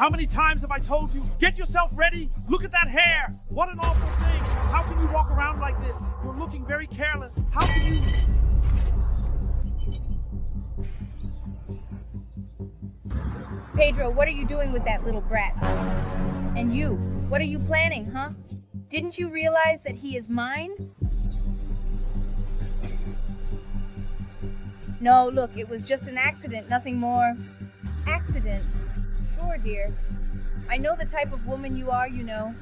How many times have I told you, get yourself ready? Look at that hair. What an awful thing. How can you walk around like this? You're looking very careless. How can you. Pedro, what are you doing with that little brat? And you, what are you planning, huh? Didn't you realize that he is mine? No, look, it was just an accident, nothing more. Accident? Sure, dear. I know the type of woman you are, you know.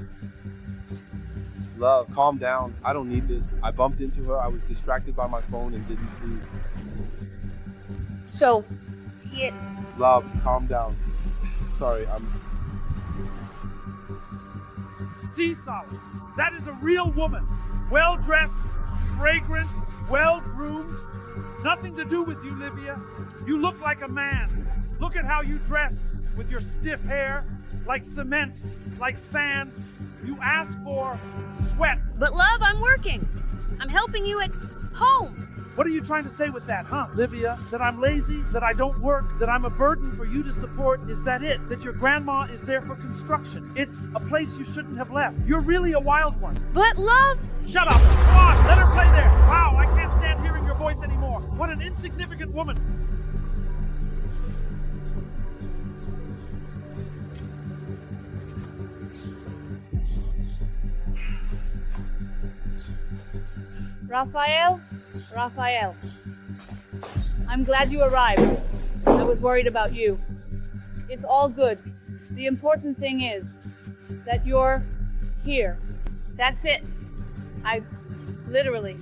Love, calm down. I don't need this. I bumped into her. I was distracted by my phone and didn't see. So, it. Love, calm down. Sorry, I'm. See, Solid, that is a real woman. Well dressed, fragrant, well groomed. Nothing to do with you, Livia. You look like a man. Look at how you dress with your stiff hair, like cement, like sand. You ask for sweat. But, love, I'm working. I'm helping you at home. What are you trying to say with that, huh, Livia? That I'm lazy? That I don't work? That I'm a burden for you to support? Is that it? That your grandma is there for construction? It's a place you shouldn't have left. You're really a wild one. But, love. Shut up! Come on, let her Raphael? Raphael. I'm glad you arrived. I was worried about you. It's all good. The important thing is that you're here. That's it. I literally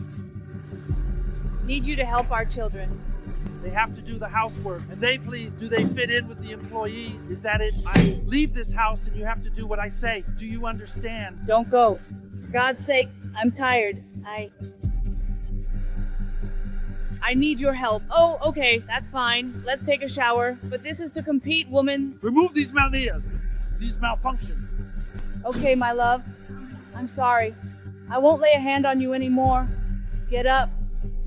need you to help our children. They have to do the housework. And they, please, do they fit in with the employees? Is that it? I leave this house and you have to do what I say. Do you understand? Don't go. For God's sake, I'm tired. I. I need your help. Oh, okay, that's fine. Let's take a shower. But this is to compete, woman. Remove these malneas, these malfunctions. Okay, my love. I'm sorry. I won't lay a hand on you anymore. Get up.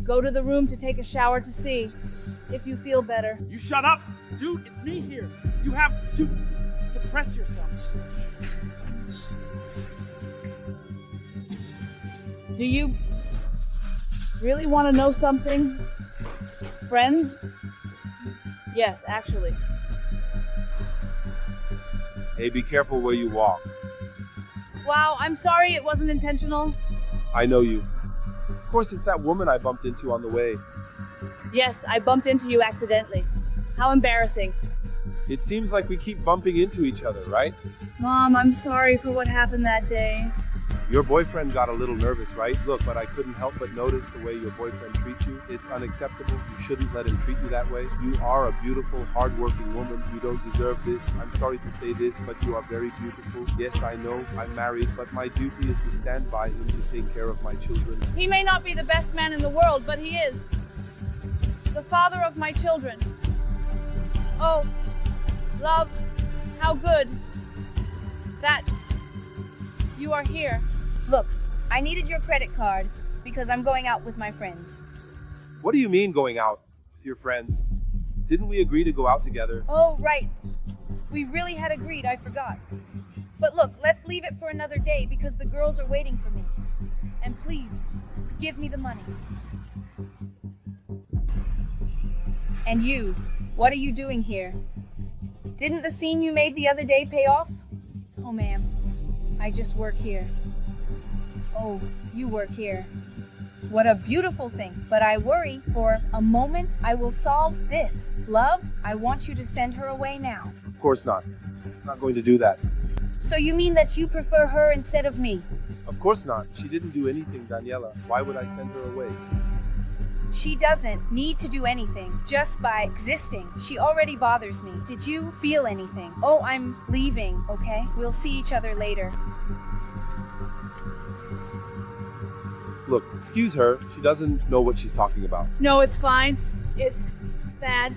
Go to the room to take a shower to see if you feel better. You shut up! Dude, it's me here. You have to suppress yourself. Do you really want to know something? Friends? Yes, actually. Hey, be careful where you walk. Wow, I'm sorry it wasn't intentional. I know you. Of course, it's that woman I bumped into on the way. Yes, I bumped into you accidentally. How embarrassing. It seems like we keep bumping into each other, right? Mom, I'm sorry for what happened that day. Your boyfriend got a little nervous, right? Look, but I couldn't help but notice the way your boyfriend treats you. It's unacceptable. You shouldn't let him treat you that way. You are a beautiful, hardworking woman. You don't deserve this. I'm sorry to say this, but you are very beautiful. Yes, I know I'm married, but my duty is to stand by him to take care of my children. He may not be the best man in the world, but he is. The father of my children. Oh, love, how good that you are here. Look, I needed your credit card because I'm going out with my friends. What do you mean going out with your friends? Didn't we agree to go out together? Oh, right. We really had agreed, I forgot. But look, let's leave it for another day because the girls are waiting for me. And please, give me the money. And you, what are you doing here? Didn't the scene you made the other day pay off? Oh, ma'am, I just work here. Oh, you work here. What a beautiful thing. But I worry for a moment I will solve this. Love, I want you to send her away now. Of course not. I'm not going to do that. So you mean that you prefer her instead of me? Of course not. She didn't do anything, Daniela. Why would I send her away? She doesn't need to do anything just by existing. She already bothers me. Did you feel anything? Oh, I'm leaving, okay? We'll see each other later. Look, excuse her. She doesn't know what she's talking about. No, it's fine. It's bad.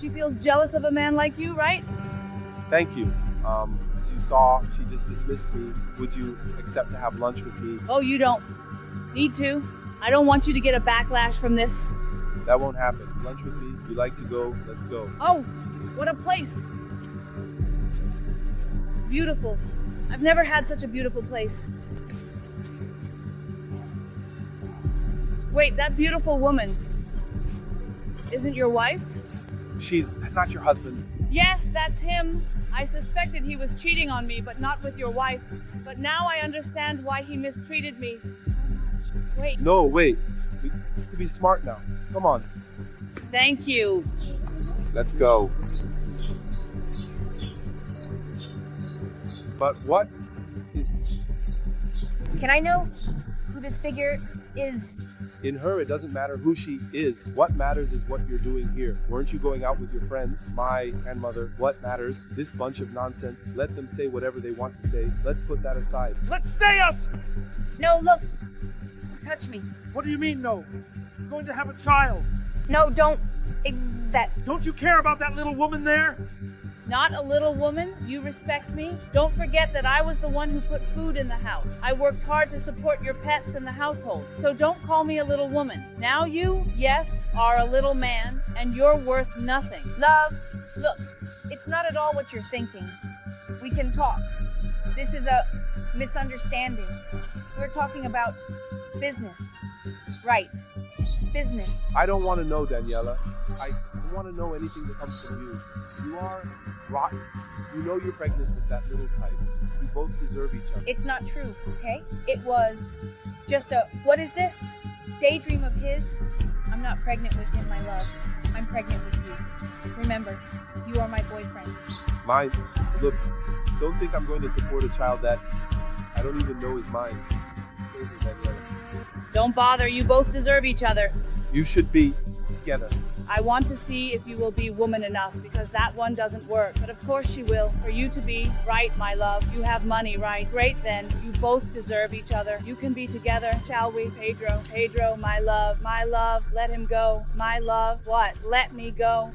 She feels jealous of a man like you, right? Thank you. Um, as you saw, she just dismissed me. Would you accept to have lunch with me? Oh, you don't need to. I don't want you to get a backlash from this. That won't happen. Lunch with me. You like to go? Let's go. Oh, what a place. beautiful. I've never had such a beautiful place. Wait, that beautiful woman isn't your wife? She's not your husband. Yes, that's him. I suspected he was cheating on me, but not with your wife. But now I understand why he mistreated me. Wait, No, wait. We have to be smart now. Come on. thank you. Let's go. But what is Can I know who this figure is? In her? It doesn't matter who she is. What matters is what you're doing here. Weren't you going out with your friends? My grandmother. What matters? This bunch of nonsense. Let them say whatever they want to say. Let's put that aside. Let's stay us! No, look. Don't touch me. What do you mean, no? You're going to have a child. No, don't. that. Don't you care about that little woman there? Not a little woman, you respect me? Don't forget that I was the one who put food in the house. I worked hard to support your pets and the household. So don't call me a little woman. Now you, yes, are a little man, and you're worth nothing. Love, look. It's not at all what you're thinking. We can talk. This is a misunderstanding. We're talking about business. Right. Business. I don't want to know, Daniela. I don't want to know anything that comes from you. You are rotten. You know you're pregnant with that little type. You both deserve each other. It's not true, okay? It was just a. What is this? Daydream of his? I'm not pregnant with him, my love. I'm pregnant with you. Remember, you are my boyfriend. Mine. Look, don't think I'm going to support a child that I don't even know is mine. It's over, Daniela. Don't bother, you both deserve each other. You should be together. I want to see if you will be woman enough because that one doesn't work. But of course she will. For you to be right, my love. You have money, right? Great then. You both deserve each other. You can be together, shall we? Pedro, Pedro, my love, my love. Let him go. My love. What? Let me go.